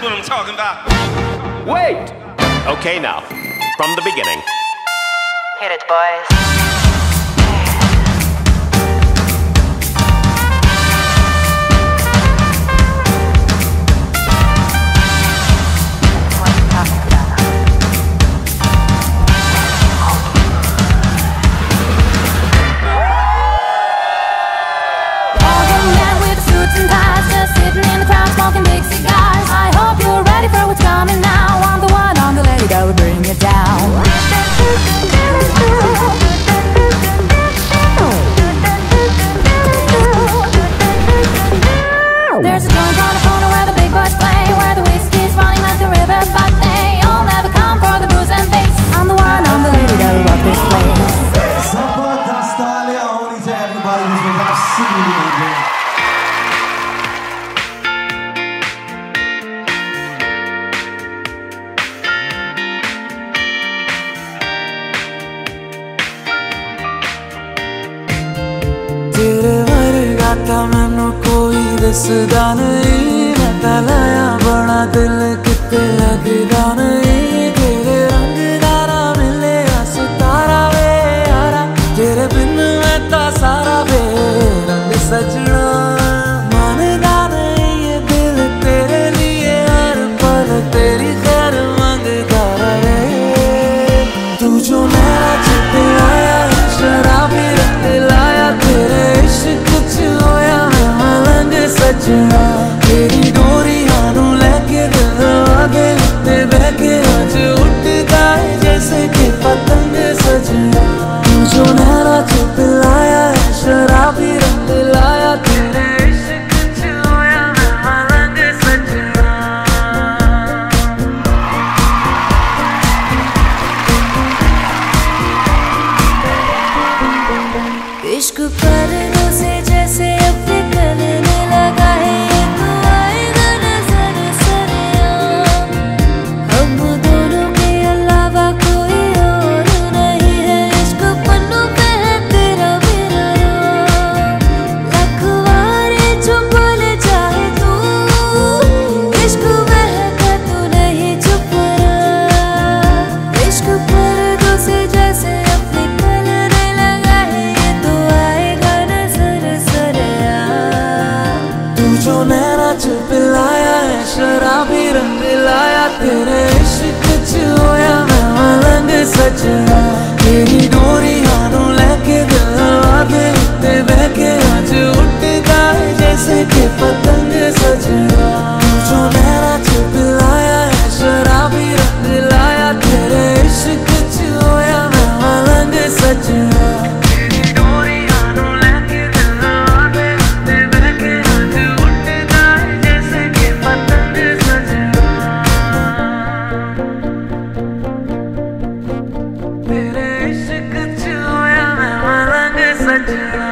talking about. Wait! Okay, now, from the beginning. Hit it, boys. There's a drunk on the corner where the big boys play Where the whiskey's running like the river But they all never come for the booze and bass. I'm the one, I'm the lady that love this place. Super Dastalia, only to everybody who's been absolutely amazing Do ਦਿਸਦਾ ਨਹੀਂ, ਮੈਂ ਤਾਂ ਲਾਇਆ ਬੜਾ ਦਿਲ ਕਿਤੇ ਲੱਗਦਾ ਨਹੀਂ। ਤੇਰੇ ਰੰਗ ਦਾ ਨਾ ਮਿਲਿਆ ਸਿਤਾਰਾ ਵੇ ਯਾਰਾ ਤੇਰੇ ਬਿਨ ਮੈਂ ਤਾਂ ਸਾਰਾ ਵੇ, ਰੰਗ ਸਜਣਾ Goodbye. सुनहरा चुप लाया है, शराबी रंग लाया तेरे इश्क च होया, मैं मलंग सच तेरी डोरियाँ नु लेके दिलवा दे उत्ते बह के आज उठदा है जैसे के पतंग सजना Tonight.